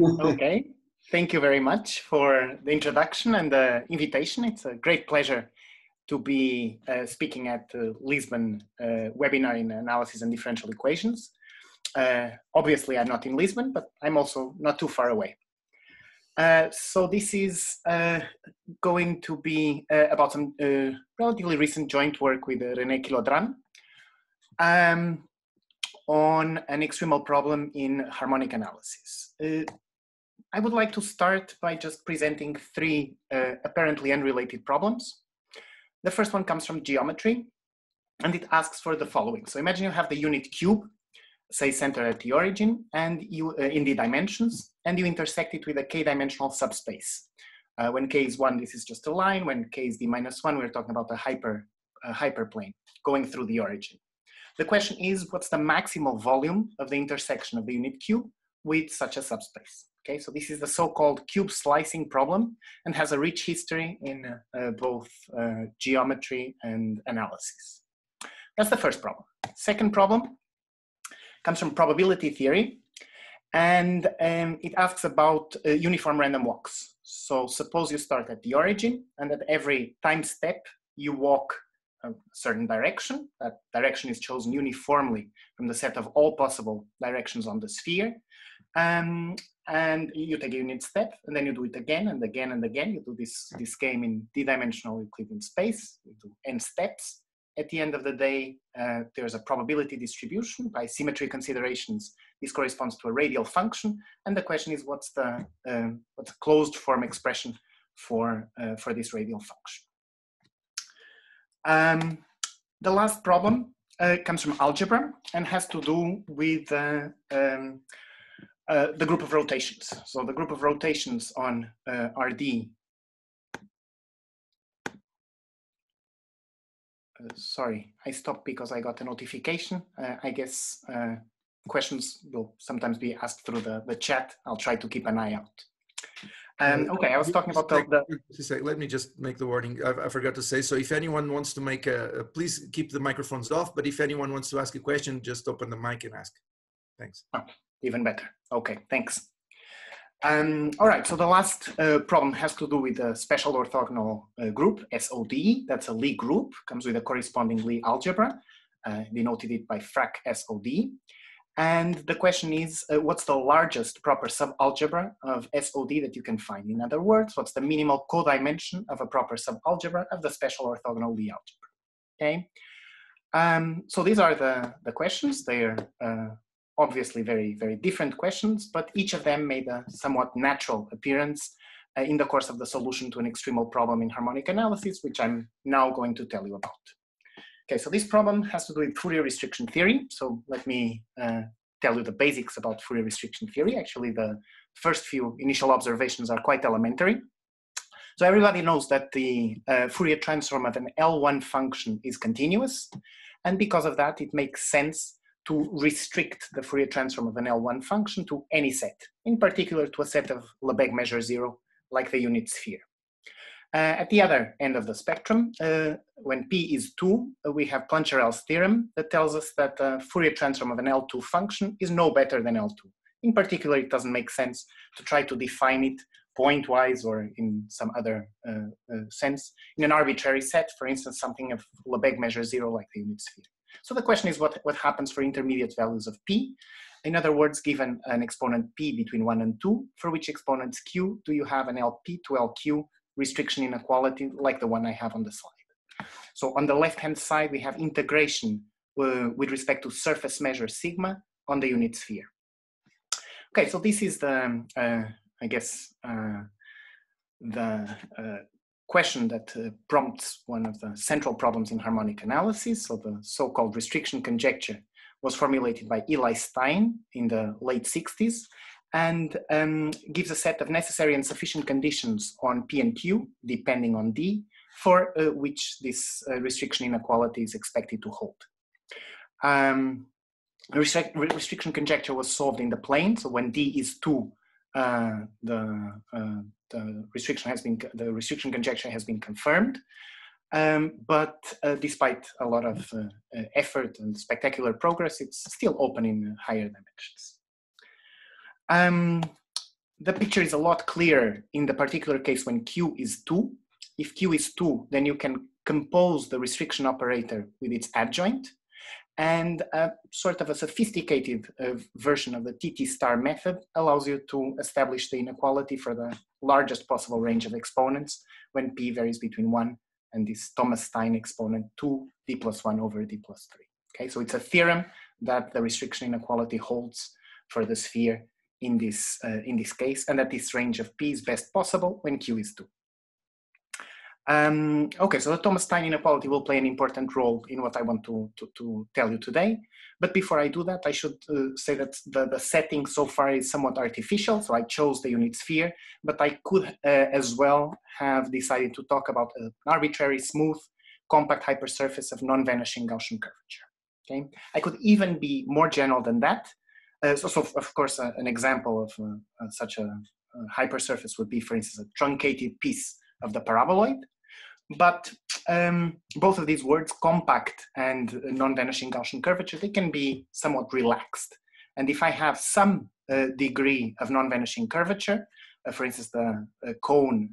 okay. Thank you very much for the introduction and the invitation. It's a great pleasure to be uh, speaking at the Lisbon uh, webinar in analysis and differential equations. Uh, obviously, I'm not in Lisbon, but I'm also not too far away. Uh, so this is uh, going to be uh, about some relatively recent joint work with René Quilodrán. Um, on an extremal problem in harmonic analysis. Uh, I would like to start by just presenting three uh, apparently unrelated problems. The first one comes from geometry, and it asks for the following. So imagine you have the unit cube, say center at the origin, and you uh, in the dimensions, and you intersect it with a k-dimensional subspace. Uh, when k is one, this is just a line. When k is d minus one, we're talking about a hyper a hyperplane going through the origin. The question is, what's the maximal volume of the intersection of the unit cube with such a subspace? Okay, so this is the so-called cube slicing problem and has a rich history in uh, both uh, geometry and analysis. That's the first problem. Second problem comes from probability theory and um, it asks about uh, uniform random walks. So suppose you start at the origin and at every time step you walk a certain direction. That direction is chosen uniformly from the set of all possible directions on the sphere. Um, and you take a unit step and then you do it again and again and again. You do this, this game in d-dimensional Euclidean space. You do n steps. At the end of the day, uh, there's a probability distribution. By symmetry considerations, this corresponds to a radial function. And the question is, what's the, uh, what's the closed form expression for, uh, for this radial function? Um, the last problem uh, comes from algebra and has to do with uh, um, uh, the group of rotations. So the group of rotations on uh, RD. Uh, sorry, I stopped because I got a notification. Uh, I guess questions will sometimes be asked through the, the chat. I'll try to keep an eye out. Um, okay, I was talking about the, the... Let me just make the wording. I, I, forgot to say. So, if anyone wants to make a, please keep the microphones off. But if anyone wants to ask a question, just open the mic and ask. Thanks. Oh, even better. Okay, thanks. Um, all right. So the last uh, problem has to do with the special orthogonal uh, group SOD. That's a Lie group. Comes with a corresponding Lie algebra. Uh, denoted it by frac SOD. And the question is, uh, what's the largest proper subalgebra of SOD that you can find? In other words, what's the minimal codimension of a proper subalgebra of the special orthogonal Lie algebra? Okay. Um, so these are the, the questions. They're uh, obviously very, very different questions, but each of them made a somewhat natural appearance uh, in the course of the solution to an extremal problem in harmonic analysis, which I'm now going to tell you about. Okay, so this problem has to do with Fourier restriction theory. So let me uh, tell you the basics about Fourier restriction theory. Actually, the first few initial observations are quite elementary. So everybody knows that the uh, Fourier transform of an L1 function is continuous. And because of that, it makes sense to restrict the Fourier transform of an L1 function to any set, in particular to a set of Lebesgue measure zero, like the unit sphere. Uh, at the other end of the spectrum, uh, when p is 2, uh, we have Plancherel's theorem that tells us that the Fourier transform of an L2 function is no better than L2. In particular, it doesn't make sense to try to define it pointwise or in some other uh, uh, sense in an arbitrary set, for instance, something of Lebesgue measure zero like the unit sphere. So the question is what, what happens for intermediate values of p? In other words, given an exponent p between 1 and 2, for which exponents q do you have an LP to LQ restriction inequality like the one I have on the slide. So on the left-hand side, we have integration uh, with respect to surface measure sigma on the unit sphere. Okay, so this is the, uh, I guess, uh, the uh, question that uh, prompts one of the central problems in harmonic analysis. So the so-called restriction conjecture was formulated by Eli Stein in the late 60s and um, gives a set of necessary and sufficient conditions on P and Q, depending on D, for uh, which this uh, restriction inequality is expected to hold. Um, restric restriction conjecture was solved in the plane, so when D is 2, uh, the, uh, the restriction has been, the restriction conjecture has been confirmed. Um, but uh, despite a lot of uh, effort and spectacular progress, it's still open in higher dimensions. Um, the picture is a lot clearer in the particular case when Q is 2. If Q is 2, then you can compose the restriction operator with its adjoint and a sort of a sophisticated uh, version of the TT star method allows you to establish the inequality for the largest possible range of exponents when p varies between 1 and this Tomas Stein exponent 2 d plus 1 over d plus 3. Okay, so it's a theorem that the restriction inequality holds for the sphere in this, uh, in this case, and that this range of p is best possible when q is 2. Um, okay, so the Tomas-Stein inequality will play an important role in what I want to, to, to tell you today. But before I do that, I should uh, say that the, the setting so far is somewhat artificial. So I chose the unit sphere, but I could uh, as well have decided to talk about an arbitrary, smooth, compact hypersurface of non-vanishing Gaussian curvature. Okay, I could even be more general than that. Uh, so, of course, an example of uh, uh, such a, hypersurface would be, for instance, a truncated piece of the paraboloid. But um, both of these words, compact and non-vanishing Gaussian curvature, they can be somewhat relaxed. And if I have some uh, degree of non-vanishing curvature, uh, for instance, the uh, cone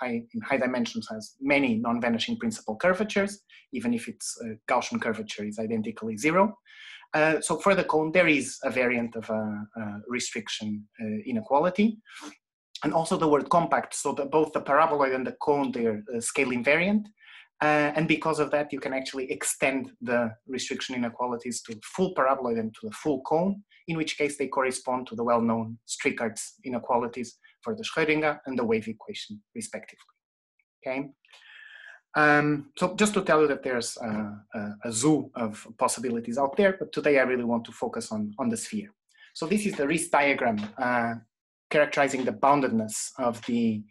high, in high dimensions has many non-vanishing principal curvatures, even if its Gaussian curvature is identically zero. Uh, so for the cone, there is a variant of a, a restriction inequality and also the word compact, so that both the paraboloid and the cone, they're uh, scale invariant. Uh, and because of that, you can actually extend the restriction inequalities to full paraboloid and to the full cone, in which case they correspond to the well-known Strichartz inequalities for the Schrödinger and the wave equation, respectively. Okay. Um, so just to tell you that there's a, a, zoo of possibilities out there, but today I really want to focus on, on the sphere. So this is the Riesz diagram uh, characterizing the boundedness of the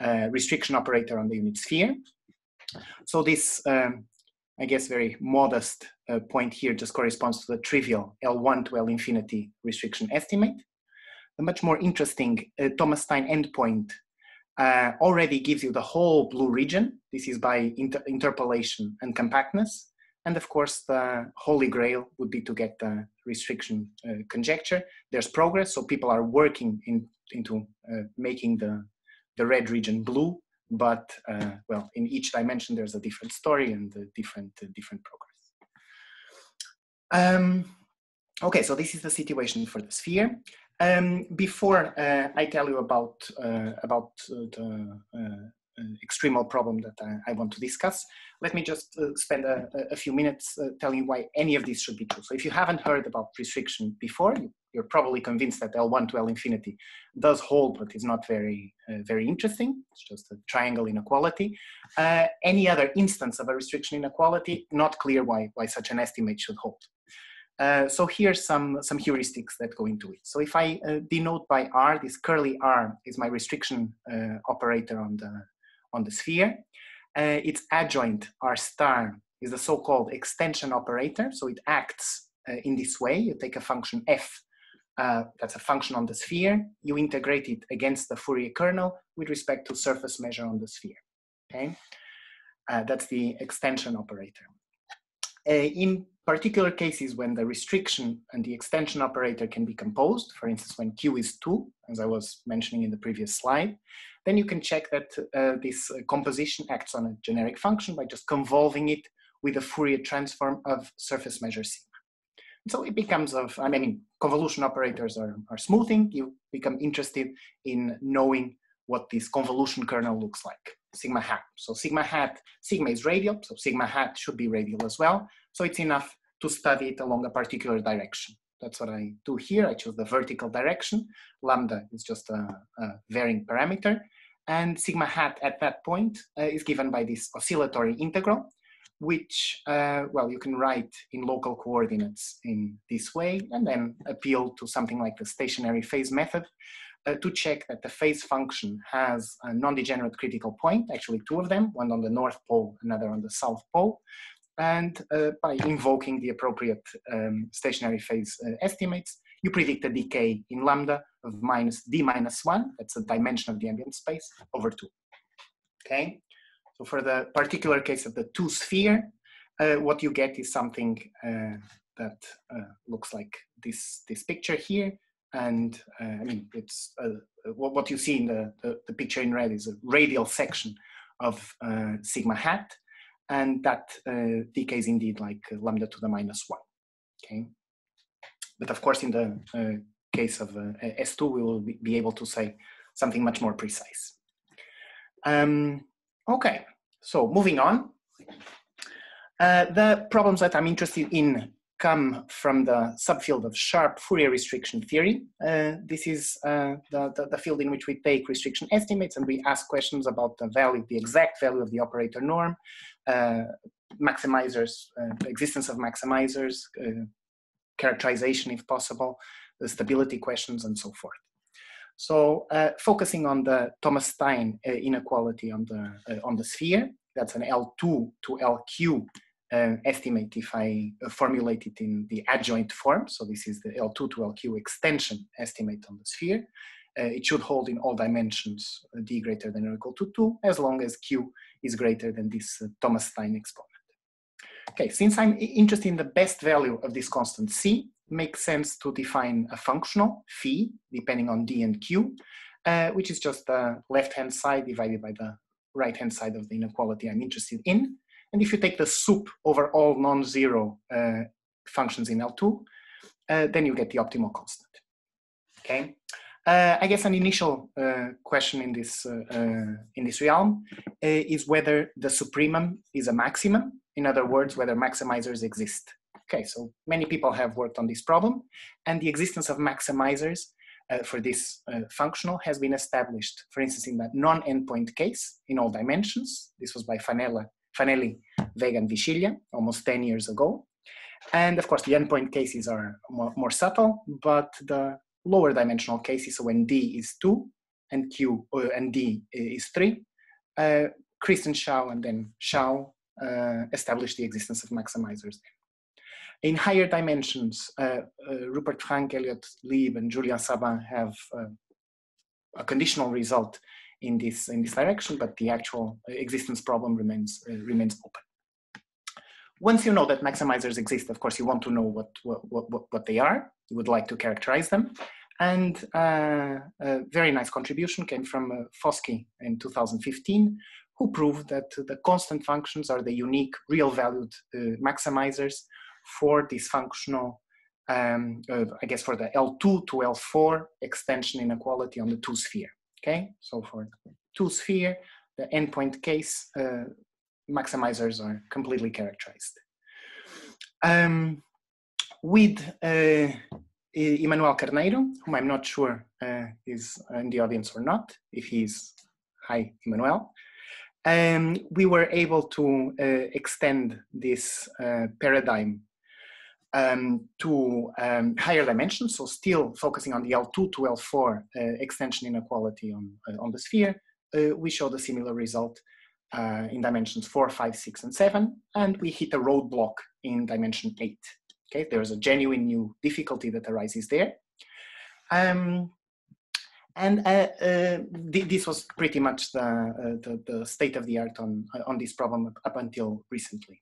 uh, restriction operator on the unit sphere. So this, um, I guess, very modest uh, point here just corresponds to the trivial L1 to L infinity restriction estimate. The much more interesting uh, Tomas Stein endpoint uh, already gives you the whole blue region. This is by inter interpolation and compactness. And of course, the holy grail would be to get the restriction uh, conjecture. There's progress, so people are working in, into uh, making the, the red region blue, but uh, well, in each dimension, there's a different story and different, different progress. Um, okay, so this is the situation for the sphere. Um, before uh, I tell you about, uh, about the uh, extremal problem that I, I, want to discuss, let me just uh, spend a, a, few minutes uh, telling you why any of these should be true. So if you haven't heard about restriction before, you're probably convinced that L1 to L infinity does hold, but is not very, uh, very interesting. It's just a triangle inequality. Uh, any other instance of a restriction inequality, not clear why, why such an estimate should hold. Uh, so here's some, some heuristics that go into it. So if I uh, denote by R, this curly R is my restriction operator on the, on the sphere. Uh, its adjoint, R star, is the so-called extension operator. So it acts uh, in this way. You take a function f, uh, that's a function on the sphere. You integrate it against the Fourier kernel with respect to surface measure on the sphere. Okay, uh, that's the extension operator. Uh, in particular cases when the restriction and the extension operator can be composed, for instance, when Q is 2, as I was mentioning in the previous slide, then you can check that uh, this uh, composition acts on a generic function by just convolving it with a Fourier transform of surface measure sigma. so it becomes of, I mean, convolution operators are, are smoothing. You become interested in knowing what this convolution kernel looks like, sigma hat. So sigma hat, sigma is radial, so sigma hat should be radial as well. So it's enough to study it along a particular direction. That's what I do here. I choose the vertical direction. Lambda is just a, a varying parameter. And sigma hat at that point uh, is given by this oscillatory integral, which, uh, well, you can write in local coordinates in this way, and then appeal to something like the stationary phase method uh, to check that the phase function has a non-degenerate critical point, actually two of them, one on the north pole, another on the south pole, and uh, by invoking the appropriate um, stationary phase uh, estimates, you predict a decay in lambda of minus d minus 1, that's the dimension of the ambient space, over 2. Okay, so for the particular case of the two sphere, uh, what you get is something uh, that uh, looks like this, this picture here. And uh, I mean, it's what you see in the, the, the, picture in red is a radial section of uh, sigma hat, and that uh, decays indeed like lambda to the minus one, okay? But of course, in the uh, case of uh, S2, we will be able to say something much more precise. Um, okay, so moving on. Uh, the problems that I'm interested in come from the subfield of sharp Fourier restriction theory. Uh, this is uh, the, the, the, field in which we take restriction estimates and we ask questions about the value, the exact value of the operator norm, uh, maximizers, uh, existence of maximizers, uh, characterization if possible, the stability questions and so forth. So uh, focusing on the Tomas Stein inequality on the, on the sphere, that's an L2 to LQ uh, estimate if I uh, formulate it in the adjoint form. So this is the L2 to LQ extension estimate on the sphere. Uh, it should hold in all dimensions uh, d greater than or equal to 2 as long as q is greater than this uh, Tomas Stein exponent. Okay, since I'm interested in the best value of this constant c, makes sense to define a functional phi depending on d and q, uh, which is just the left-hand side divided by the right-hand side of the inequality I'm interested in. And if you take the sup over all non-zero uh, functions in L2, uh, then you get the optimal constant. Okay. Uh, I guess an initial uh, question in this uh, uh, in this realm is whether the supremum is a maximum. In other words, whether maximizers exist. Okay, so many people have worked on this problem, and the existence of maximizers for this functional has been established. For instance, in the non-endpoint case in all dimensions. This was by Fanella Fanelli, Vega, and Visciglia almost 10 years ago. And of course, the endpoint cases are more, more subtle, but the lower dimensional cases, so when D is 2 and Q uh, and D is 3, uh, Christ and Shao and then Shao uh, established the existence of maximizers. In higher dimensions, uh, uh Rupert Frank, Elliott Lieb, and Julien Sabin have uh, a conditional result in this in this direction, but the actual existence problem remains uh, remains open. Once you know that maximizers exist, of course, you want to know what what what, what they are. You would like to characterize them. And uh, a very nice contribution came from uh, Foschi in 2015, who proved that the constant functions are the unique real-valued uh, maximizers for this functional um, uh, I guess for the L2 to L4 extension inequality on the two sphere. Okay, so for two sphere, the endpoint case uh, maximizers are completely characterized. Um, with uh, Emanuel Carneiro, whom I'm not sure uh, is in the audience or not, if he's, hi Emanuel, um, we were able to uh, extend this uh, paradigm um, to um, higher dimensions, so still focusing on the L2 to L4 uh, extension inequality on, uh, on the sphere, uh, we showed a similar result uh, in dimensions 4, 5, 6, and 7, and we hit a roadblock in dimension 8. Okay, there's a genuine new difficulty that arises there. Um, and uh, uh, th this was pretty much the, the, the, state of the art on, on this problem up until recently.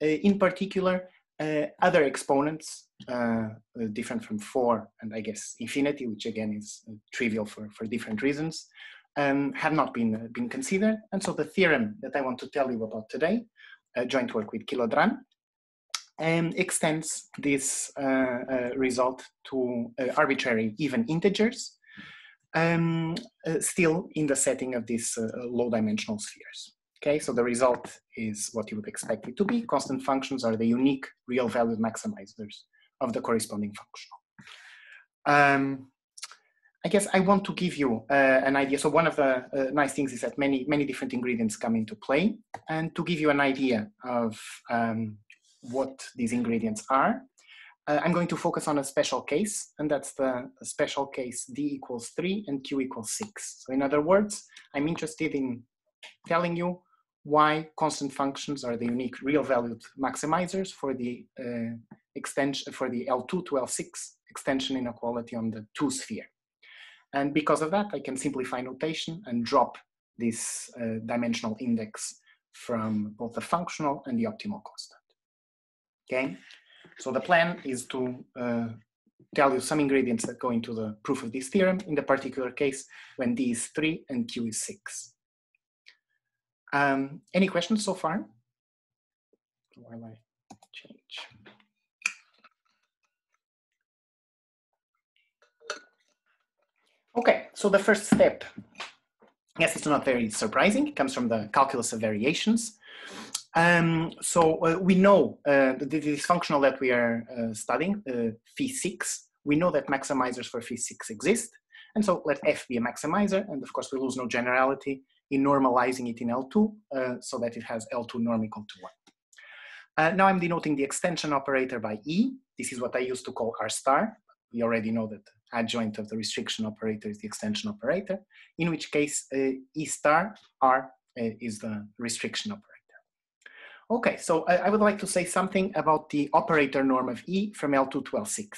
in particular, uh, other exponents, uh, uh, different from four and I guess infinity, which again is uh, trivial for, for different reasons, um, have not been, uh, been considered. And so the theorem that I want to tell you about today, joint work with Quilodrán, um, extends this result to arbitrary even integers, um, still in the setting of these low dimensional spheres. Okay, so the result is what you would expect it to be. Constant functions are the unique real valued maximizers of the corresponding functional. Um, I guess I want to give you uh, an idea. So one of the uh, nice things is that many, many different ingredients come into play. And to give you an idea of um, what these ingredients are, uh, I'm going to focus on a special case, and that's the special case D equals 3 and Q equals 6. So in other words, I'm interested in telling you why constant functions are the unique real valued maximizers for the uh, extension for the L2 to L6 extension inequality on the two sphere. And because of that, I can simplify notation and drop this uh, dimensional index from both the functional and the optimal constant. Okay, so the plan is to uh, tell you some ingredients that go into the proof of this theorem, in the particular case when D is 3 and Q is 6. Um, any questions so far? While I change. Okay, so the first step, yes, it's not very surprising. It comes from the calculus of variations. Um, so uh, we know uh, the, this functional that we are uh, studying, uh, phi6, we know that maximizers for phi6 exist. And so let f be a maximizer. And of course, we lose no generality in normalizing it in L2 uh, so that it has L2 norm equal to 1. Uh, now I'm denoting the extension operator by E. This is what I used to call R star. We already know that adjoint of the restriction operator is the extension operator, in which case uh, E star R uh, is the restriction operator. Okay, so I, I, would like to say something about the operator norm of E from L2 to L6.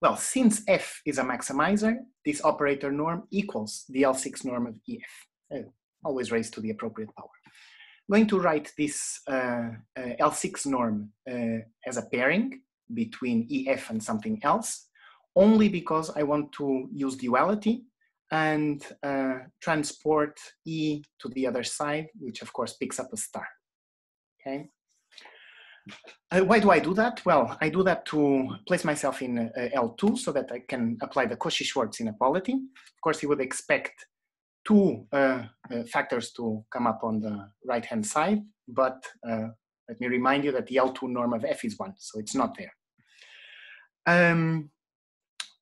Well, since F is a maximizer, this operator norm equals the L6 norm of EF, uh, always raised to the appropriate power. I'm going to write this uh, uh, L6 norm uh, as a pairing between EF and something else, only because I want to use duality and uh, transport E to the other side, which of course picks up a star, okay? Uh, why do I do that? Well, I do that to place myself in uh, L2 so that I can apply the Cauchy-Schwarz inequality. Of course, you would expect two uh, uh factors to come up on the right-hand side, but uh, let me remind you that the L2 norm of f is one, so it's not there. Um,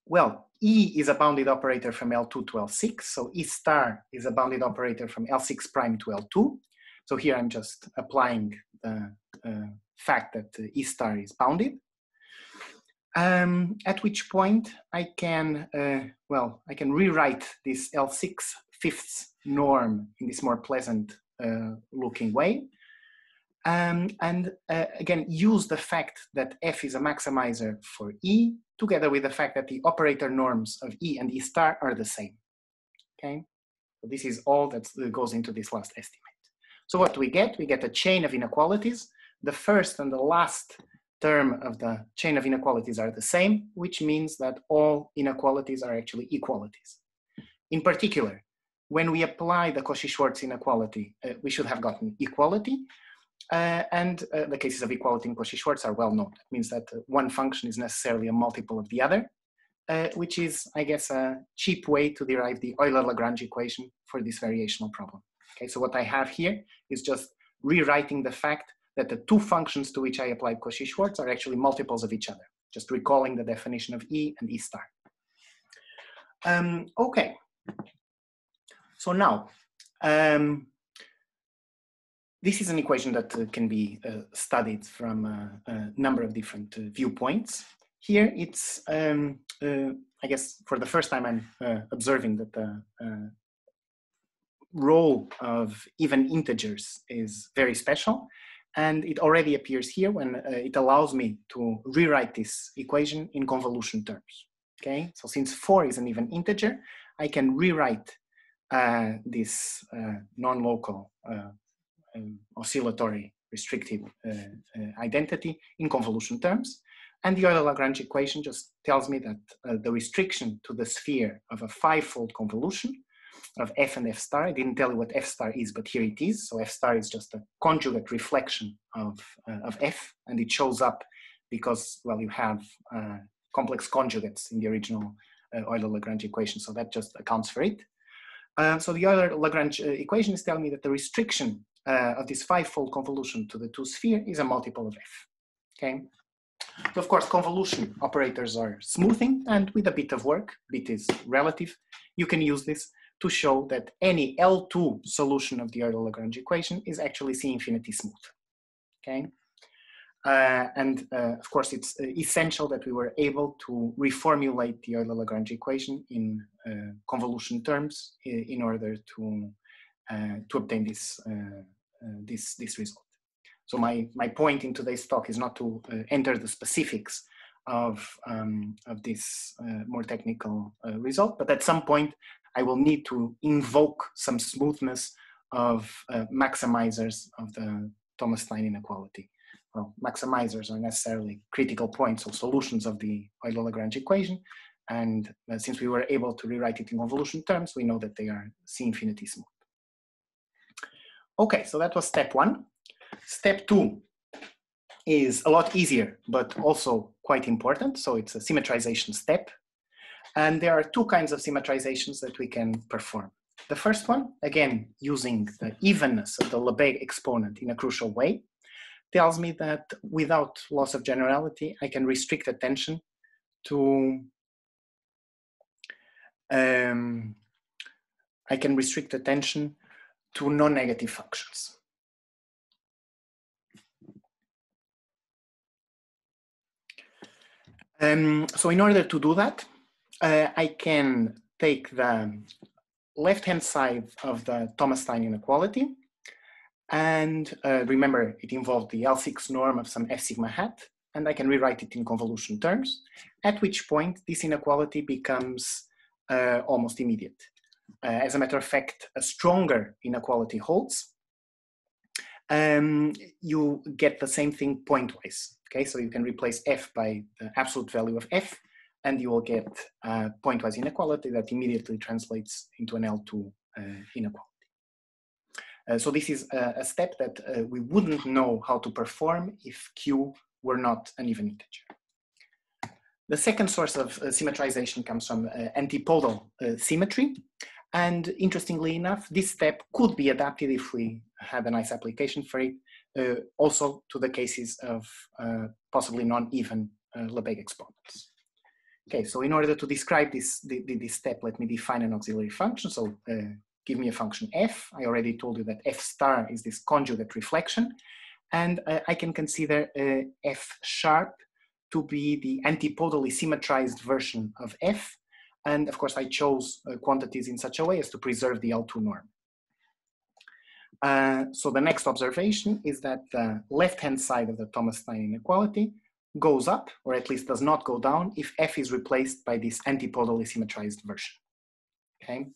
well, E is a bounded operator from L2 to L6, so E star is a bounded operator from L6 prime to L2. So here I'm just applying the uh, fact that E star is bounded. Um, at which point I can, uh, well, I can rewrite this L6 fifths norm in this more pleasant uh, looking way. Um, and uh, again, use the fact that F is a maximizer for E together with the fact that the operator norms of E and E star are the same. Okay, so this is all that goes into this last estimate. So what we get? We get a chain of inequalities the first and the last term of the chain of inequalities are the same, which means that all inequalities are actually equalities. In particular, when we apply the Cauchy-Schwarz inequality, uh, we should have gotten equality, uh, and uh, the cases of equality in Cauchy-Schwarz are well known. It means that uh, one function is necessarily a multiple of the other, uh, which is, I guess, a cheap way to derive the Euler-Lagrange equation for this variational problem. Okay, so what I have here is just rewriting the fact that the two functions to which I applied Cauchy-Schwarz are actually multiples of each other, just recalling the definition of E and E star. Um, okay, so now, um, this is an equation that uh, can be uh, studied from a, a, number of different uh, viewpoints. Here it's, um, uh, I guess for the first time I'm uh, observing that the uh, role of even integers is very special and it already appears here when uh, it allows me to rewrite this equation in convolution terms. Okay, so since four is an even integer, I can rewrite uh, this uh, non-local uh, um, oscillatory restrictive uh, uh, identity in convolution terms. And the Euler-Lagrange equation just tells me that the restriction to the sphere of a five-fold convolution of f and f star. I didn't tell you what f star is, but here it is. So f star is just a conjugate reflection of, uh, of f, and it shows up because, well, you have uh, complex conjugates in the original uh, Euler-Lagrange equation, so that just accounts for it. Uh, so the Euler-Lagrange uh, equation is telling me that the restriction uh, of this five-fold convolution to the two sphere is a multiple of f, okay? So of course, convolution operators are smoothing, and with a bit of work, bit is relative, you can use this to show that any L2 solution of the Euler-Lagrange equation is actually C infinity smooth, okay? Uh, and uh, of course, it's uh, essential that we were able to reformulate the Euler-Lagrange equation in uh, convolution terms in, in order to, uh, to obtain this, uh, this, this result. So my, my point in today's talk is not to enter the specifics of, um, of this more technical result, but at some point I will need to invoke some smoothness of uh, maximizers of the Tomas Stein inequality. well, maximizers are necessarily critical points or solutions of the Euler-Lagrange equation. And uh, since we were able to rewrite it in convolution terms, we know that they are C infinity smooth. Okay, so that was step one. Step two is a lot easier, but also quite important. So it's a symmetrization step. And there are two kinds of symmetrizations that we can perform. The first one, again, using the evenness of the Lebesgue exponent in a crucial way, tells me that without loss of generality, I can restrict attention to um, I can restrict attention to non-negative functions. Um, so in order to do that, uh, I can take the left-hand side of the Tomas-Stein inequality, and uh, remember it involved the L6 norm of some F sigma hat, and I can rewrite it in convolution terms, at which point this inequality becomes uh, almost immediate. Uh, as a matter of fact, a stronger inequality holds. Um, you get the same thing pointwise. Okay, so you can replace f by the absolute value of f, and you will get a pointwise inequality that immediately translates into an L2 uh, inequality. Uh, so this is a, a step that uh, we wouldn't know how to perform if Q were not an even integer. The second source of uh, symmetrization comes from uh, antipodal uh, symmetry. And interestingly enough, this step could be adapted if we had a nice application for it, also to the cases of possibly non-even Lebesgue exponents. Okay, so in order to describe this, this step, let me define an auxiliary function. So give me a function f. I already told you that f star is this conjugate reflection. And I can consider f sharp to be the antipodally symmetrized version of f. And of course, I chose uh, quantities in such a way as to preserve the L2 norm. Uh, so the next observation is that the left-hand side of the Tomas-Stein inequality goes up, or at least does not go down, if f is replaced by this antipodally symmetrized version. Okay,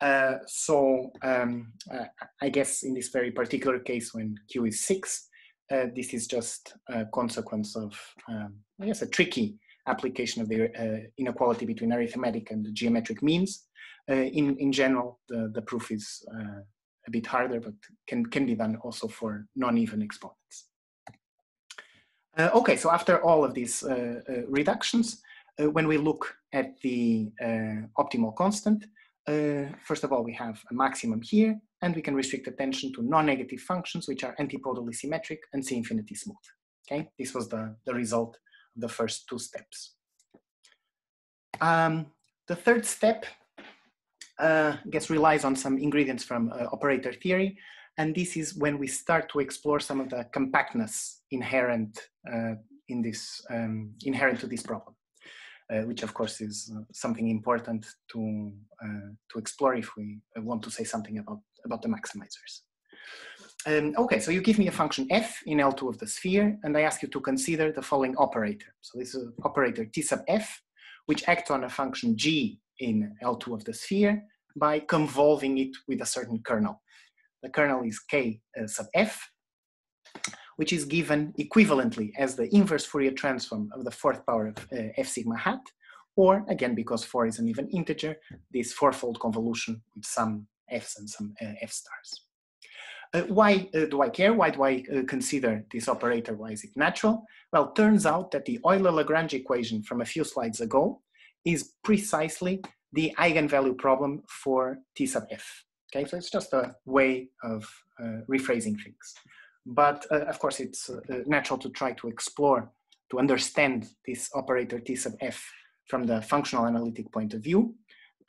uh, so um, uh, I guess in this very particular case, when q is six, uh, this is just a consequence of, um, I guess, a tricky application of the uh, inequality between arithmetic and geometric means. Uh, in, in general, the, the proof is uh, a bit harder, but can, can be done also for non-even exponents. Uh, okay, so after all of these uh, reductions, when we look at the optimal constant, first of all, we have a maximum here, and we can restrict attention to non-negative functions which are antipodally symmetric and C infinity smooth. Okay, this was the, the result of the first two steps. Um, the third step, uh, I guess, relies on some ingredients from uh, operator theory, and this is when we start to explore some of the compactness inherent uh, in this um, inherent to this problem uh, which of course is uh, something important to, uh, to explore if we want to say something about, about the maximizers. Um, okay, so you give me a function f in L2 of the sphere, and I ask you to consider the following operator. So this is operator t sub f, which acts on a function g in L2 of the sphere by convolving it with a certain kernel. The kernel is k uh, sub f, which is given equivalently as the inverse Fourier transform of the fourth power of uh, f sigma hat, or again, because 4 is an even integer, this fourfold convolution with some f's and some uh, f stars. Uh, why uh, do I care? Why do I uh, consider this operator? Why is it natural? Well, turns out that the Euler-Lagrange equation from a few slides ago is precisely the eigenvalue problem for T sub f. Okay, so it's just a way of uh, rephrasing things. But uh, of course, it's uh, natural to try to explore, to understand this operator T sub f from the functional analytic point of view.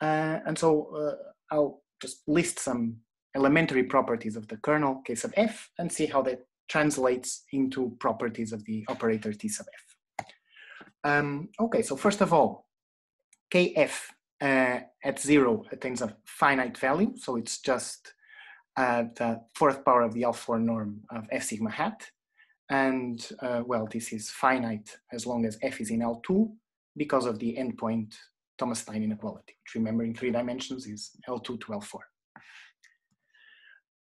Uh, and so I'll just list some elementary properties of the kernel K sub f and see how that translates into properties of the operator T sub f. Um, okay, so first of all, Kf uh, at zero attains a finite value, so it's just uh, the fourth power of the L4 norm of F sigma hat. And uh, well, this is finite as long as F is in L2 because of the endpoint Tomas-Stein inequality, which remember in three dimensions is L2 to L4.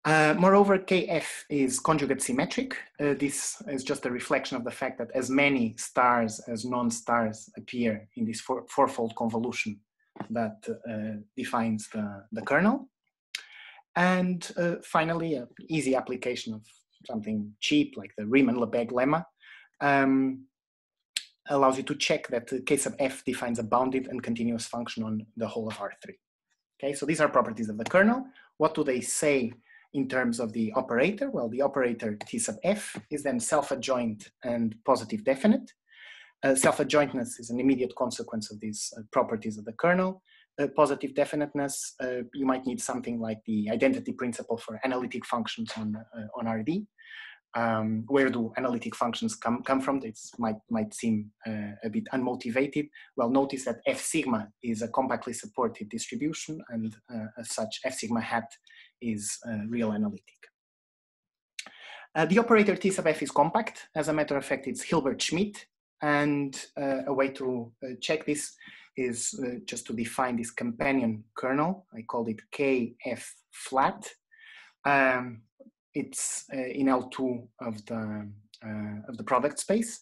Uh, moreover, KF is conjugate symmetric. Uh, this is just a reflection of the fact that as many stars as non-stars appear in this four, fourfold convolution that uh, defines the, the kernel. And uh, finally, an easy application of something cheap like the Riemann-Lebesgue lemma um, allows you to check that the K sub f defines a bounded and continuous function on the whole of R3. Okay, so these are properties of the kernel. What do they say in terms of the operator? Well, the operator T sub f is then self-adjoint and positive definite. Uh, self-adjointness is an immediate consequence of these uh, properties of the kernel. Uh, positive definiteness, uh, you might need something like the identity principle for analytic functions on, uh, on RD. Um, where do analytic functions come, come from? It might, might seem uh, a bit unmotivated. Well, notice that F sigma is a compactly supported distribution and as such F sigma hat is real analytic. Uh, the operator T sub f is compact. As a matter of fact, it's Hilbert-Schmidt. And uh, a way to uh, check this is uh, just to define this companion kernel. I called it KF flat. Um, it's uh, in L2 of the, uh, of the product space.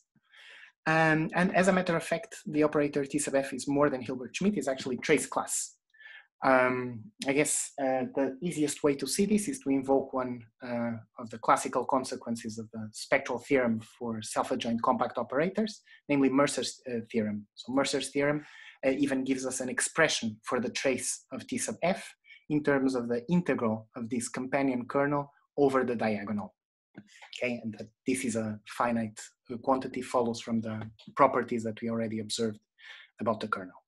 Um, and as a matter of fact, the operator T sub f is more than Hilbert-Schmidt, it's actually trace class. Um, I guess uh, the easiest way to see this is to invoke one uh, of the classical consequences of the spectral theorem for self-adjoint compact operators, namely Mercer's uh, theorem. So Mercer's theorem uh, even gives us an expression for the trace of T sub f in terms of the integral of this companion kernel over the diagonal. Okay, and that this is a finite quantity follows from the properties that we already observed about the kernel.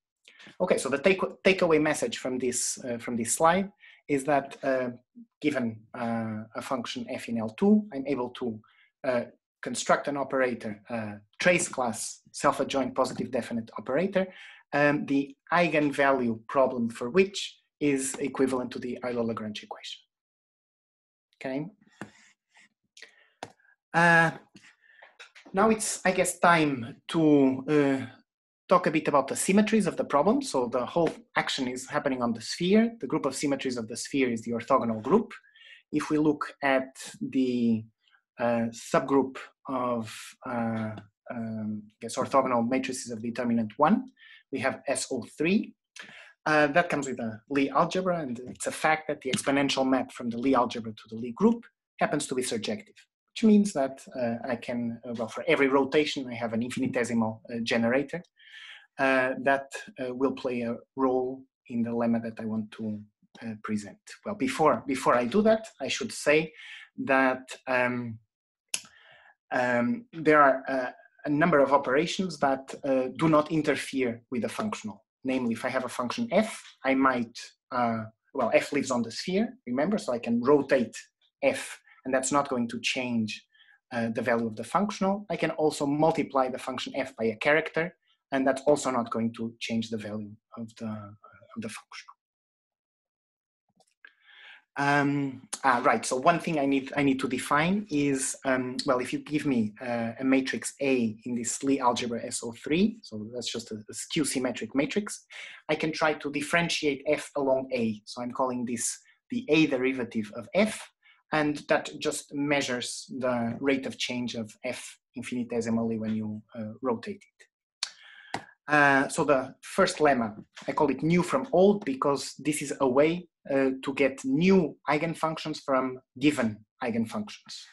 Okay, so the take, takeaway message from this, uh, from this slide is that uh, given uh, a function f in L2, I'm able to uh, construct an operator, uh, trace class self-adjoint positive definite operator, um, the eigenvalue problem for which is equivalent to the Euler-Lagrange equation. Okay. Uh, now it's, I guess, time to talk a bit about the symmetries of the problem. So the whole action is happening on the sphere. The group of symmetries of the sphere is the orthogonal group. If we look at the uh, subgroup of uh, um, guess orthogonal matrices of determinant one, we have SO3. Uh, that comes with a Lie algebra, and it's a fact that the exponential map from the Lie algebra to the Lie group happens to be surjective, which means that uh, I can, uh, well, for every rotation, I have an infinitesimal uh, generator that uh, will play a role in the lemma that I want to uh, present. Well, before, before I do that, I should say that um, um, there are uh, a number of operations that uh, do not interfere with the functional. Namely, if I have a function f, I might, uh, well, f lives on the sphere, remember, so I can rotate f, and that's not going to change the value of the functional. I can also multiply the function f by a character, and that's also not going to change the value of the, of the function. Um, ah, right, so one thing I need, I need to define is, um, well, if you give me uh, a matrix A in this Lie algebra SO3, so that's just a, a skew symmetric matrix, I can try to differentiate F along A. So I'm calling this the A derivative of F, and that just measures the rate of change of F infinitesimally when you uh, rotate it. Uh, so the first lemma, I call it new from old because this is a way uh, to get new eigenfunctions from given eigenfunctions.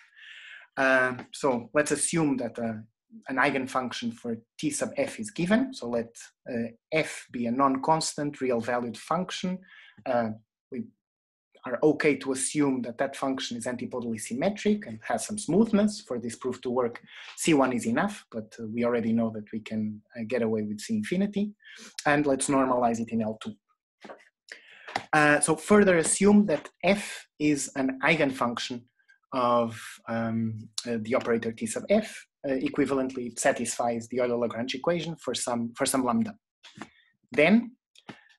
Uh, so let's assume that uh, an eigenfunction for t sub f is given. So let uh, f be a non-constant real valued function. Uh, we are okay to assume that that function is antipodally symmetric and has some smoothness. For this proof to work, C1 is enough, but uh, we already know that we can uh, get away with C infinity. And let's normalize it in L2. Uh, so further assume that f is an eigenfunction of um, uh, the operator t sub f. Uh, equivalently, it satisfies the Euler-Lagrange equation for some, for some lambda. Then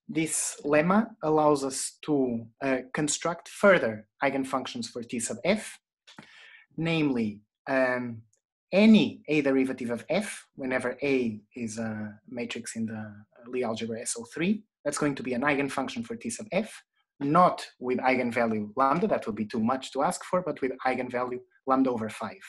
this lemma allows us to uh, construct further eigenfunctions for T sub f, namely um, any A derivative of f, whenever A is a matrix in the Lie algebra SO3, that's going to be an eigenfunction for T sub f, not with eigenvalue lambda, that would be too much to ask for, but with eigenvalue lambda over five.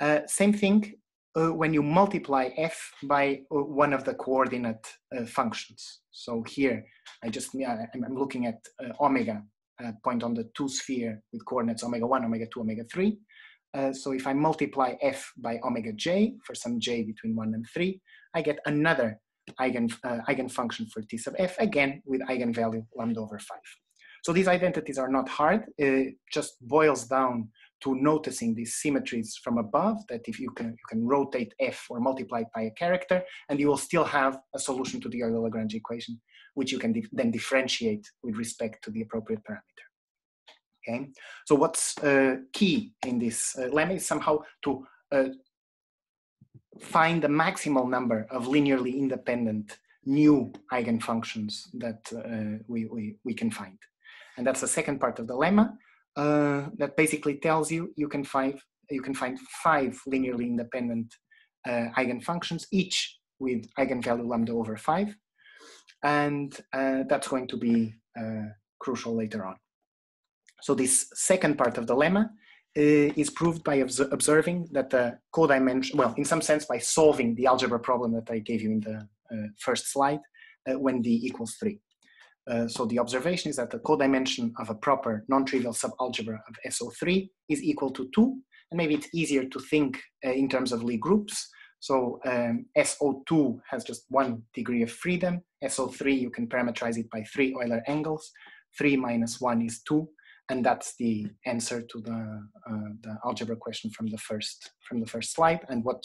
Uh, same thing uh, when you multiply f by uh, one of the coordinate uh, functions. So here, I just, yeah, I'm looking at uh, omega uh, point on the two sphere with coordinates omega 1, omega 2, omega 3. so if I multiply f by omega j for some j between 1 and 3, I get another eigen, eigenfunction for t sub f, again with eigenvalue lambda over 5. So these identities are not hard, it just boils down to noticing these symmetries from above that if you can you can rotate f or multiply it by a character and you will still have a solution to the Euler-Lagrange equation which you can then differentiate with respect to the appropriate parameter. Okay, so what's uh, key in this uh, lemma is somehow to uh, find the maximal number of linearly independent new eigenfunctions that uh, we, we, we can find. And that's the second part of the lemma uh, that basically tells you you can find you can find five linearly independent uh, eigenfunctions, each with eigenvalue lambda over five, and uh, that's going to be uh, crucial later on. So this second part of the lemma uh, is proved by obs observing that the codimension, well, in some sense by solving the algebra problem that I gave you in the first slide, when d equals three. Uh, so the observation is that the codimension of a proper non-trivial subalgebra of SO3 is equal to 2. And maybe it's easier to think uh, in terms of Lie groups. So um, SO2 has just one degree of freedom. SO3, you can parameterize it by three Euler angles. 3 minus 1 is 2. And that's the answer to the, uh, the algebra question from the first from the first slide. And what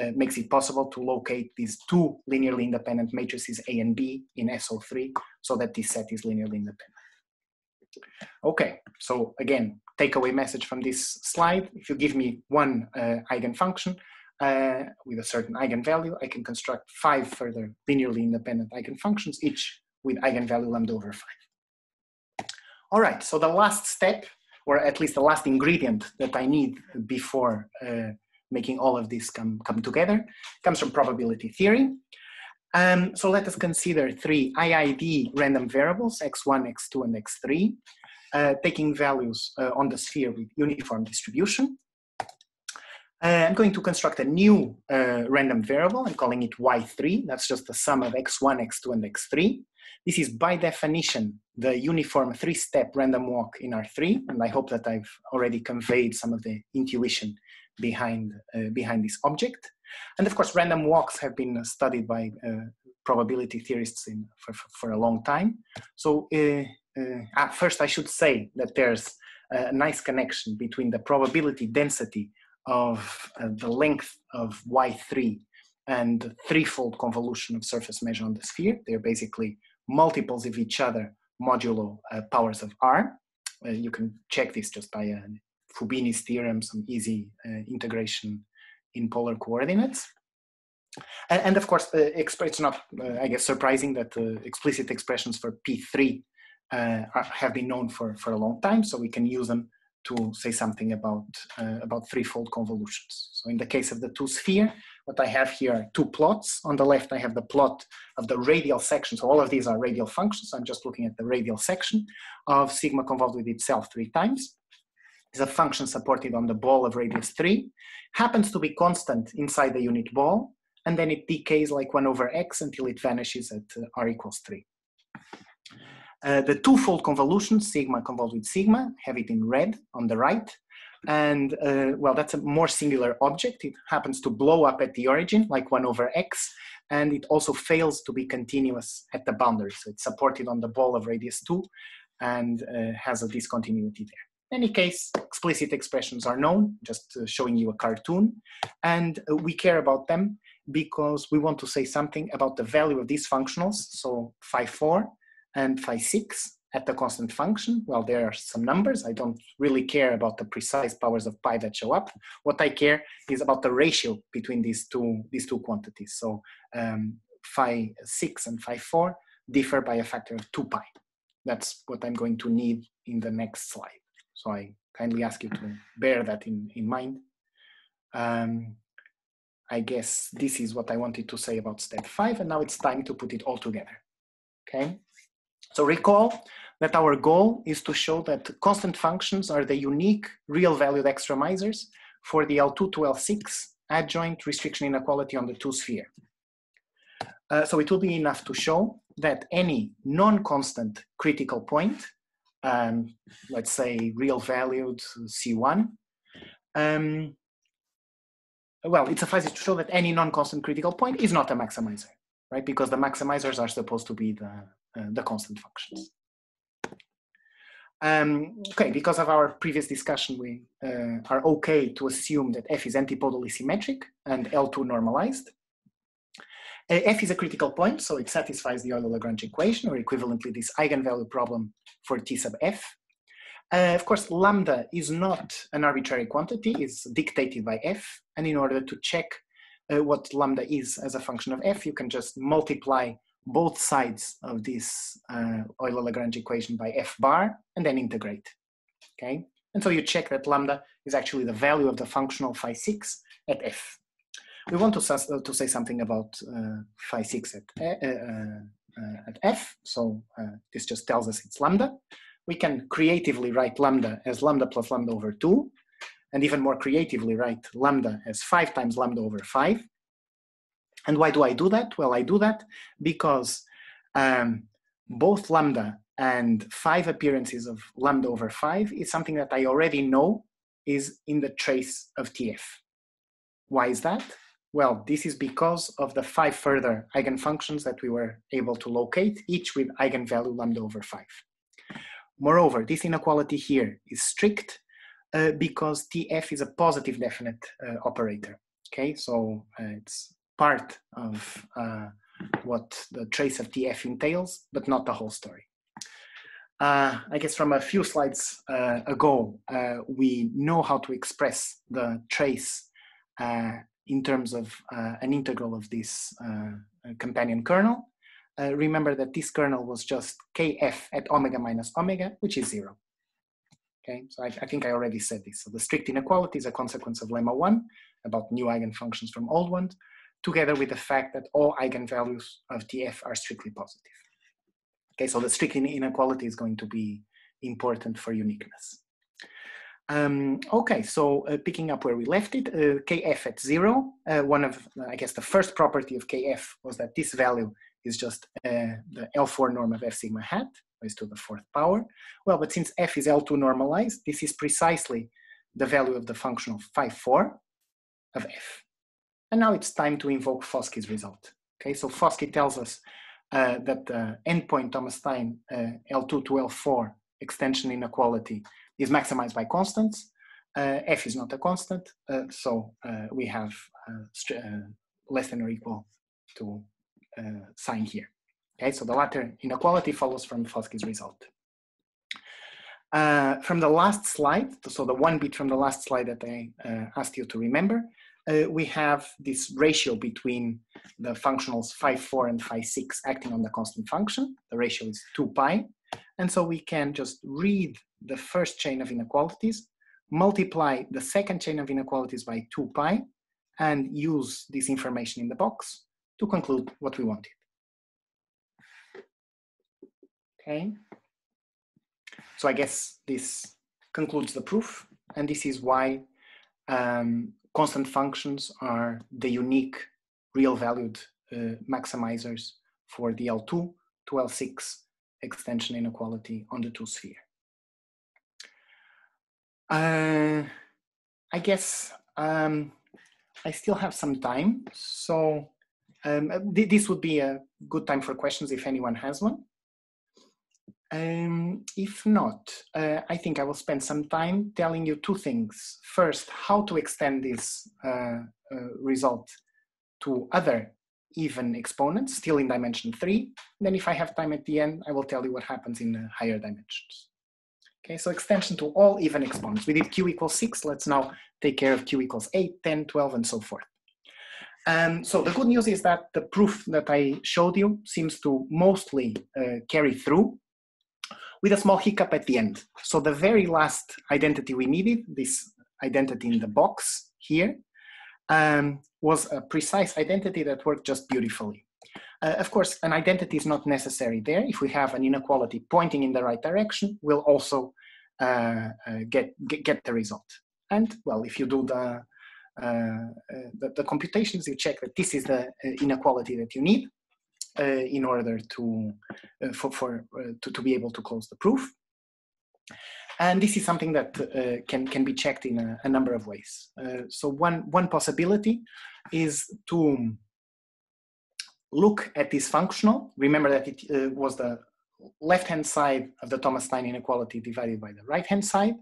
uh, makes it possible to locate these two linearly independent matrices A and B in SO3 so that this set is linearly independent. Okay, so again, takeaway message from this slide. If you give me one uh, eigenfunction uh, with a certain eigenvalue, I can construct five further linearly independent eigenfunctions, each with eigenvalue lambda over five. All right, so the last step, or at least the last ingredient that I need before uh, making all of this come, come together, comes from probability theory. Um, so let us consider three IID random variables, x1, x2, and x3, uh, taking values uh, on the sphere with uniform distribution. Uh, I'm going to construct a new uh, random variable. I'm calling it y3. That's just the sum of x1, x2, and x3. This is by definition the uniform three-step random walk in R3, and I hope that I've already conveyed some of the intuition behind, uh, behind this object. And of course, random walks have been studied by uh, probability theorists in, for, for a long time. So uh, uh, first I should say that there's a nice connection between the probability density of uh, the length of Y3 and the threefold convolution of surface measure on the sphere. They're basically multiples of each other modulo uh, powers of R. Uh, you can check this just by Fubini's theorem, some easy integration in polar coordinates. And, and of course, uh, it's not, uh, I guess, surprising that uh, explicit expressions for P3 uh, are, have been known for, for a long time, so we can use them to say something about, uh, about threefold convolutions. So in the case of the two sphere, what I have here are two plots. On the left, I have the plot of the radial section. So all of these are radial functions. I'm just looking at the radial section of sigma convolved with itself three times is a function supported on the ball of radius 3, happens to be constant inside the unit ball, and then it decays like 1 over x until it vanishes at uh, r equals 3. Uh, the twofold convolution, sigma convolved with sigma, have it in red on the right. And uh, well, that's a more singular object. It happens to blow up at the origin, like 1 over x, and it also fails to be continuous at the boundary. So it's supported on the ball of radius 2 and uh, has a discontinuity there. In any case, explicit expressions are known, just uh, showing you a cartoon, and uh, we care about them because we want to say something about the value of these functionals, so phi 4 and phi 6 at the constant function. Well, there are some numbers. I don't really care about the precise powers of pi that show up. What I care is about the ratio between these two, these two quantities. So um, phi 6 and phi 4 differ by a factor of 2 pi. That's what I'm going to need in the next slide. So I kindly ask you to bear that in, in mind. Um, I guess this is what I wanted to say about step five, and now it's time to put it all together. Okay, so recall that our goal is to show that constant functions are the unique real valued extremizers for the L2 to L6 adjoint restriction inequality on the two sphere. Uh, so it will be enough to show that any non-constant critical point, um, let's say real valued C1, um, well, it suffices to show that any non-constant critical point is not a maximizer, right? Because the maximizers are supposed to be the, uh, the constant functions. Um, okay, because of our previous discussion, we uh, are okay to assume that F is antipodally symmetric and L2 normalized. Uh, F is a critical point, so it satisfies the Euler-Lagrange equation, or equivalently this eigenvalue problem for T sub F. Uh, of course, lambda is not an arbitrary quantity, it's dictated by F, and in order to check uh, what lambda is as a function of F, you can just multiply both sides of this uh, Euler-Lagrange equation by f bar and then integrate, okay? And so you check that lambda is actually the value of the functional phi 6 at f. We want to, uh, to say something about uh, phi 6 at, uh, uh, uh, at f, so this just tells us it's lambda. We can creatively write lambda as lambda plus lambda over 2, and even more creatively write lambda as 5 times lambda over 5, and why do I do that? Well, I do that because um, both lambda and five appearances of lambda over five is something that I already know is in the trace of TF. Why is that? Well, this is because of the five further eigenfunctions that we were able to locate, each with eigenvalue lambda over five. Moreover, this inequality here is strict uh, because TF is a positive definite uh, operator. Okay, so uh, it's part of uh, what the trace of TF entails, but not the whole story. Uh, I guess from a few slides uh, ago, uh, we know how to express the trace uh, in terms of uh, an integral of this companion kernel. remember that this kernel was just kf at omega minus omega, which is zero. Okay, so I, I, think I already said this. So the strict inequality is a consequence of lemma one about new eigenfunctions from old ones together with the fact that all eigenvalues of TF are strictly positive. Okay, so the strict inequality is going to be important for uniqueness. Um, okay, so uh, picking up where we left it, uh, Kf at zero, uh, one of, I guess the first property of Kf was that this value is just uh, the L4 norm of F sigma hat, raised to the fourth power. Well, but since F is L2 normalized, this is precisely the value of the functional phi 4 of F. And now it's time to invoke Foschi's result. Okay, so Foschi tells us uh, that the endpoint Tomas Stein uh, L2 to L4 extension inequality is maximized by constants. Uh, F is not a constant, uh, so uh, we have uh, less than or equal to sign here. Okay, so the latter inequality follows from Foschi's result. from the last slide, so the one bit from the last slide that I asked you to remember, uh, we have this ratio between the functionals phi 4 and phi 6 acting on the constant function. The ratio is 2 pi. And so we can just read the first chain of inequalities, multiply the second chain of inequalities by 2 pi, and use this information in the box to conclude what we wanted. Okay. So I guess this concludes the proof, and this is why um, constant functions are the unique real valued uh, maximizers for the L2 to L6 extension inequality on the two sphere. Uh, I guess um, I still have some time, so um, th this would be a good time for questions if anyone has one. Um, if not, uh, I think I will spend some time telling you two things. First, how to extend this uh, uh, result to other even exponents, still in dimension three. Then if I have time at the end, I will tell you what happens in higher dimensions. Okay, so extension to all even exponents. We did q equals six, let's now take care of q equals eight, 10, 12, and so forth. Um, so the good news is that the proof that I showed you seems to mostly uh, carry through with a small hiccup at the end. So the very last identity we needed, this identity in the box here, um, was a precise identity that worked just beautifully. Uh, of course, an identity is not necessary there. If we have an inequality pointing in the right direction, we'll also uh, uh, get, get, the result. And well, if you do the, uh, the, the computations, you check that this is the inequality that you need in order to for, for to, to be able to close the proof. And this is something that uh, can, can be checked in a, a number of ways. Uh, so one, one possibility is to look at this functional. Remember that it uh, was the left-hand side of the Tomas-Stein inequality divided by the right-hand side.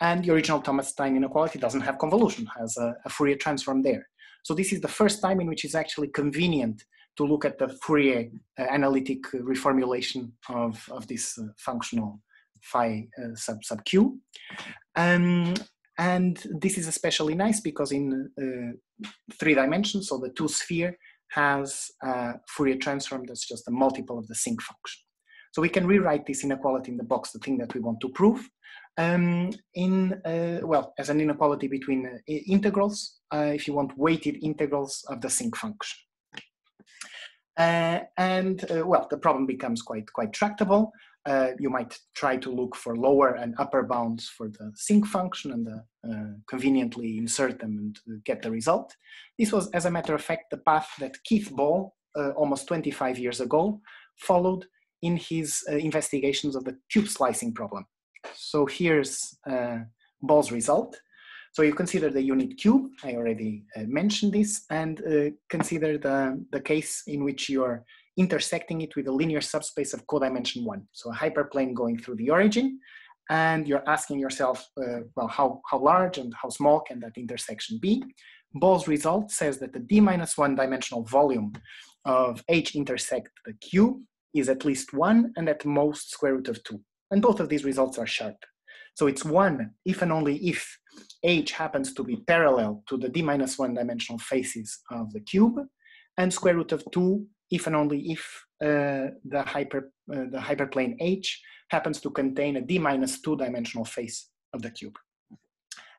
And the original Tomas-Stein inequality doesn't have convolution, has a, a, Fourier transform there. So this is the first time in which it's actually convenient to look at the Fourier uh, analytic reformulation of, of this uh, functional phi uh, sub, sub q. Um, and this is especially nice because in uh, three dimensions, so the two sphere has a Fourier transform that's just a multiple of the sinc function. So we can rewrite this inequality in the box, the thing that we want to prove, um, in, uh, well, as an inequality between uh, integrals, uh, if you want weighted integrals of the sinc function. Uh, and uh, well, the problem becomes quite, quite tractable. Uh, you might try to look for lower and upper bounds for the sinc function and the, uh, conveniently insert them and get the result. This was, as a matter of fact, the path that Keith Ball, uh, almost 25 years ago, followed in his uh, investigations of the cube slicing problem. So here's Ball's result. So you consider the unit cube, I already uh, mentioned this, and consider the, the case in which you're intersecting it with a linear subspace of codimension one. So a hyperplane going through the origin, and you're asking yourself, uh, well, how, how large and how small can that intersection be? Ball's result says that the d minus one dimensional volume of h intersect the cube is at least one and at most square root of two. And both of these results are sharp. So it's one if and only if h happens to be parallel to the d minus one dimensional faces of the cube, and square root of two if and only if uh, the, hyper, uh, the hyperplane H happens to contain a d minus two dimensional face of the cube.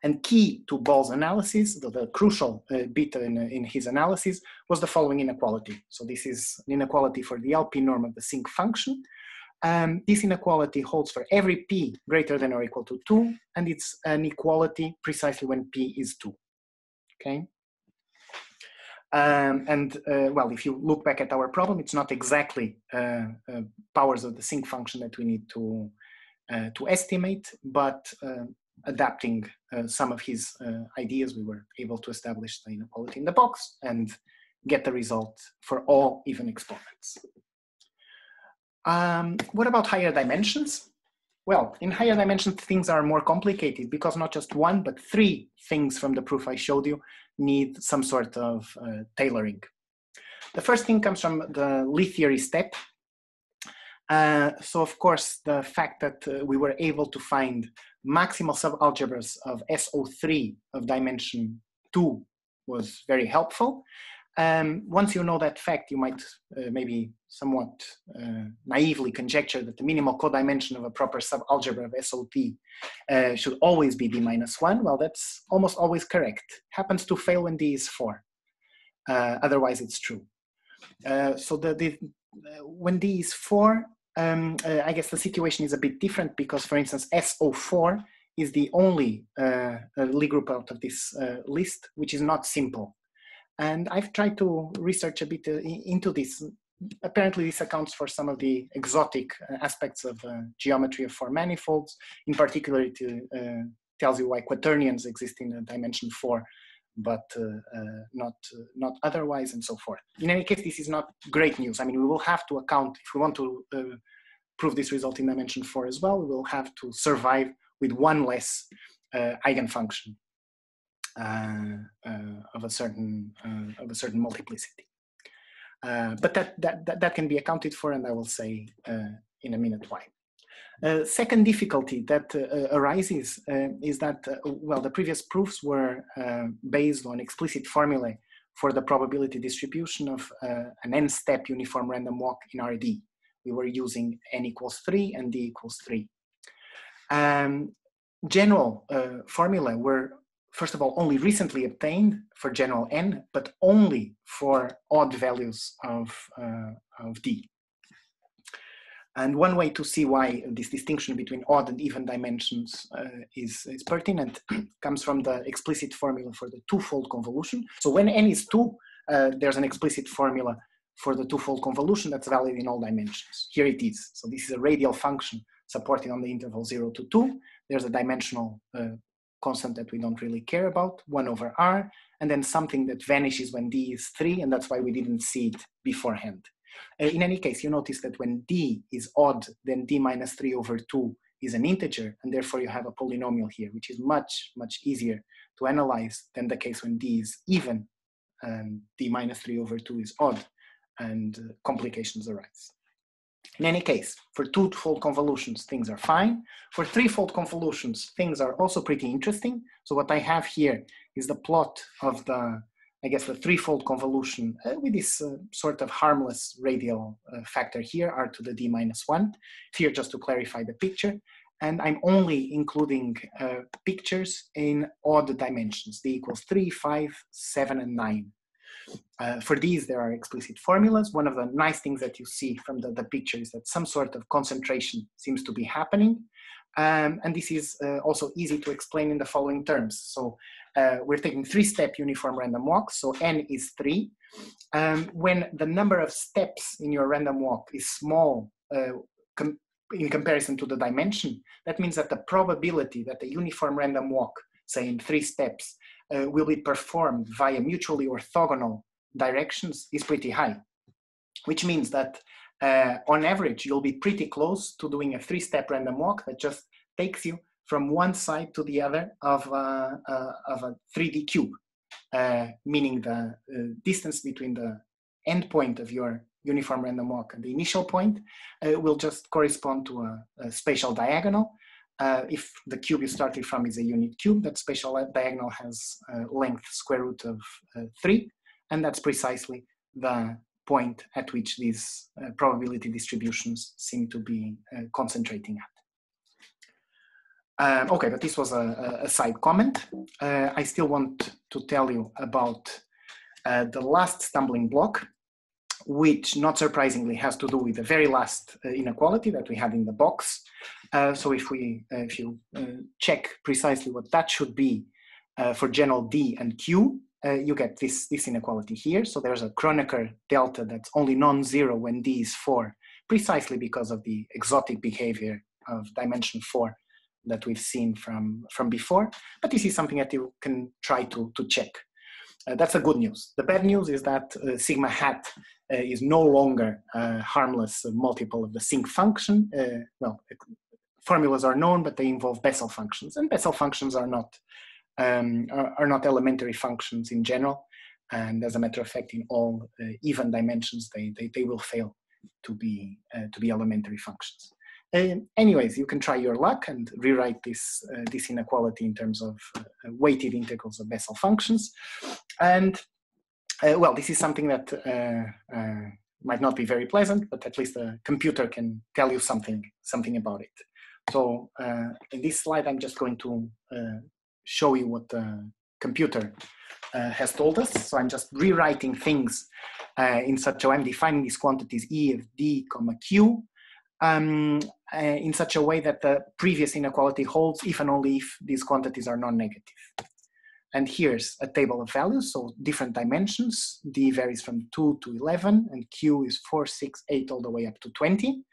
And key to Ball's analysis, the, the crucial uh, bit in, in his analysis, was the following inequality. So this is an inequality for the LP norm of the sinc function. Um, this inequality holds for every p greater than or equal to 2, and it's an equality precisely when p is 2. Okay. Um, and uh, well, if you look back at our problem, it's not exactly uh, uh, powers of the sinc function that we need to uh, to estimate, but uh, adapting uh, some of his ideas, we were able to establish the inequality in the box and get the result for all even exponents. Um, what about higher dimensions? Well, in higher dimensions, things are more complicated because not just one, but three things from the proof I showed you need some sort of uh, tailoring. The first thing comes from the Lie theory step. Uh, so of course, the fact that uh, we were able to find maximal subalgebras of SO3 of dimension two was very helpful. Um, once you know that fact, you might uh, maybe somewhat uh, naively conjecture that the minimal codimension of a proper subalgebra of SOT uh, should always be d minus one. Well, that's almost always correct. Happens to fail when d is four. Uh, otherwise, it's true. Uh, so the, the uh, when d is four, um, I guess the situation is a bit different because, for instance, SO4 is the only Lie group out of this list which is not simple. And I've tried to research a bit uh, into this. Apparently, this accounts for some of the exotic uh, aspects of uh, geometry of four manifolds. In particular, it uh, tells you why quaternions exist in dimension four, but uh, uh, not not otherwise, and so forth. In any case, this is not great news. I mean, we will have to account if we want to prove this result in dimension four as well. We will have to survive with one less eigenfunction uh, uh, of a certain uh, of a certain multiplicity. but that, that, that that can be accounted for, and I will say in a minute why. Uh, second difficulty that uh, arises uh, is that, well, the previous proofs were based on explicit formulae for the probability distribution of an n-step uniform random walk in RD. We were using n equals 3 and d equals 3. Um, general formulae were first of all, only recently obtained for general n, but only for odd values of, uh, of d. And one way to see why this distinction between odd and even dimensions uh, is, is pertinent comes from the explicit formula for the twofold convolution. So when n is 2, uh, there's an explicit formula for the twofold convolution that's valid in all dimensions. Here it is. So this is a radial function supported on the interval 0 to 2. There's a dimensional uh, constant that we don't really care about, 1 over r, and then something that vanishes when d is 3, and that's why we didn't see it beforehand. Uh, in any case, you notice that when d is odd, then d minus 3 over 2 is an integer, and therefore you have a polynomial here, which is much, much easier to analyze than the case when d is even and d minus 3 over 2 is odd, and uh, complications arise. In any case, for two-fold convolutions, things are fine. For three-fold convolutions, things are also pretty interesting. So what I have here is the plot of the, I guess, the three-fold convolution uh, with this uh, sort of harmless radial uh, factor here, r to the d minus 1. Here, just to clarify the picture. And I'm only including uh, pictures in odd dimensions, d equals three, five, seven, and 9. Uh, for these, there are explicit formulas. One of the nice things that you see from the, the picture is that some sort of concentration seems to be happening. Um, and this is uh, also easy to explain in the following terms. So uh, we're taking three-step uniform random walks, so n is three. Um, when the number of steps in your random walk is small uh, com in comparison to the dimension, that means that the probability that a uniform random walk, say in three steps, uh, will be performed via mutually orthogonal directions is pretty high, which means that uh, on average, you'll be pretty close to doing a three-step random walk that just takes you from one side to the other of, a, uh, of a 3D cube, uh, meaning the uh, distance between the endpoint of your uniform random walk and the initial point uh, will just correspond to a, a spatial diagonal uh, if the cube you started from is a unit cube, that spatial diagonal has length square root of uh, 3, and that's precisely the point at which these uh, probability distributions seem to be uh, concentrating at. Um, okay, but this was a, a side comment. Uh, I still want to tell you about uh, the last stumbling block, which not surprisingly has to do with the very last uh, inequality that we had in the box. Uh, so if we, uh, if you uh, check precisely what that should be for general D and Q, you get this, this inequality here. So there's a Kronecker delta that's only non-zero when D is four, precisely because of the exotic behavior of dimension four that we've seen from, from before. But this is something that you can try to, to check. That's the good news. The bad news is that sigma hat uh, is no longer a harmless multiple of the sinc function. Uh, well, formulas are known, but they involve Bessel functions, and Bessel functions are not um, are, are, not elementary functions in general. And as a matter of fact, in all uh, even dimensions, they, they, they will fail to be to be elementary functions. Uh, anyways, you can try your luck and rewrite this, uh, this inequality in terms of uh, weighted integrals of Bessel functions. And uh, well, this is something that uh, uh, might not be very pleasant, but at least the computer can tell you something, something about it. So in this slide, I'm just going to show you what the computer uh, has told us. So I'm just rewriting things uh, in such a way, I'm defining these quantities E of D comma Q um, uh, in such a way that the previous inequality holds if and only if these quantities are non-negative. And here's a table of values, so different dimensions. D varies from 2 to 11, and Q is 4, 6, 8, all the way up to 20.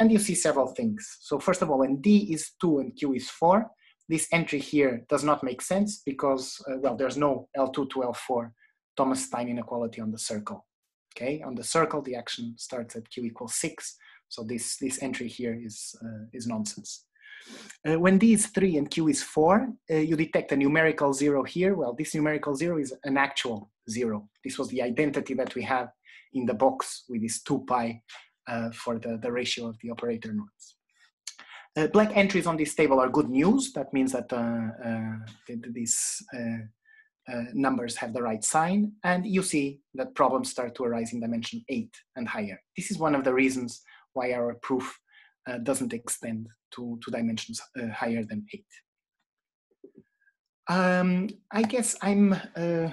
And you see several things. So first of all, when D is 2 and Q is 4, this entry here does not make sense because, uh, well, there's no L2 to L4 Tomas Stein inequality on the circle. Okay, on the circle, the action starts at Q equals 6. So this, this entry here is, uh, is nonsense. Uh, when D is 3 and Q is 4, uh, you detect a numerical zero here. Well, this numerical zero is an actual zero. This was the identity that we have in the box with this 2 pi uh, for the, the ratio of the operator norms. Uh, black entries on this table are good news. That means that uh, uh, these numbers have the right sign. And you see that problems start to arise in dimension 8 and higher. This is one of the reasons why our proof uh, doesn't extend to, to dimensions uh, higher than eight. Um, I guess I'm uh,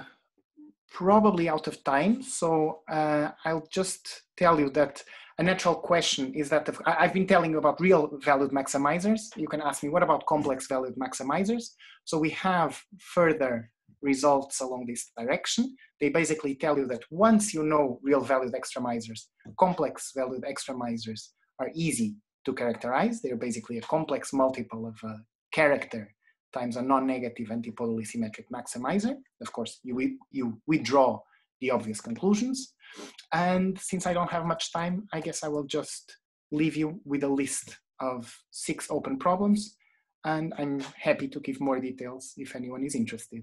probably out of time, so uh, I'll just tell you that a natural question is that I've been telling you about real valued maximizers. You can ask me, what about complex valued maximizers? So we have further results along this direction. They basically tell you that once you know real valued extremizers, complex valued extremizers are easy to characterize. They're basically a complex multiple of a character times a non-negative antipodally symmetric maximizer. Of course, you, you withdraw the obvious conclusions. And since I don't have much time, I guess I will just leave you with a list of six open problems. And I'm happy to give more details if anyone is interested.